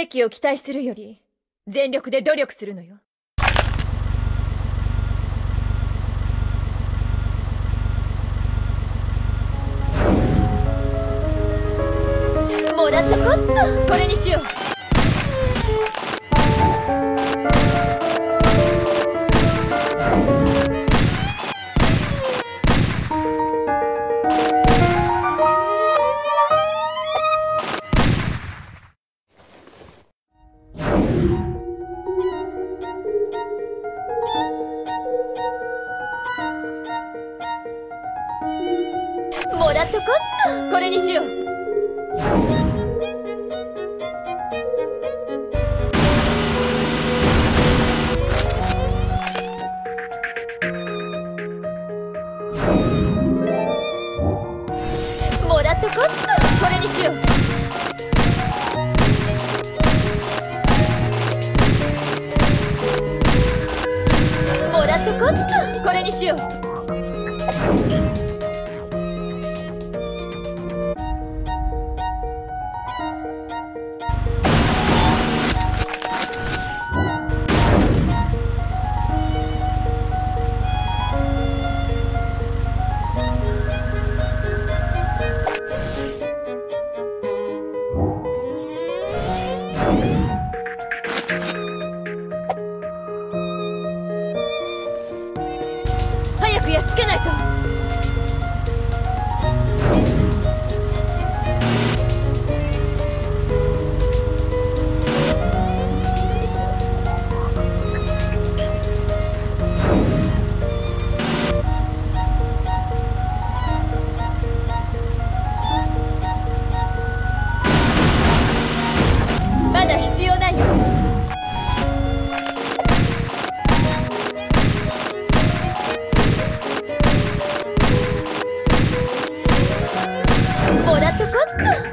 績を期待するより全力で努力するのよ。もらったこっとこれにもらっとこっと。これにしよう。もらっとこっと。これにしよう。もらっとこっと。これにしよう。つけないと。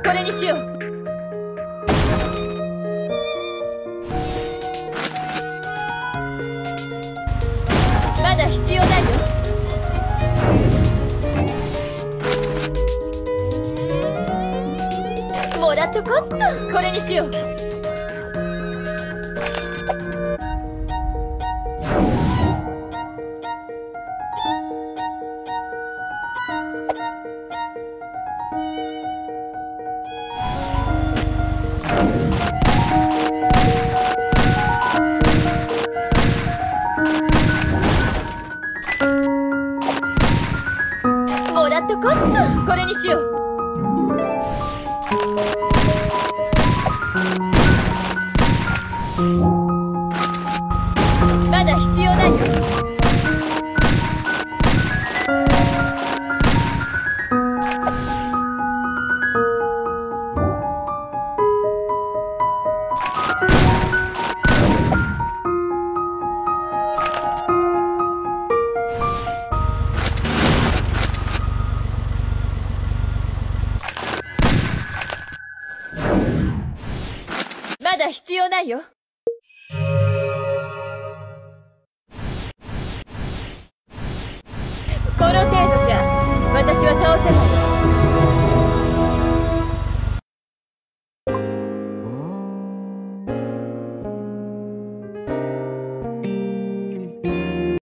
これにしよう。まだ必要ないよ。もらっとこっと。これにしよう。っとこっとこれにしよう。ままだ必要ないよ。この程度じゃ私は倒せない。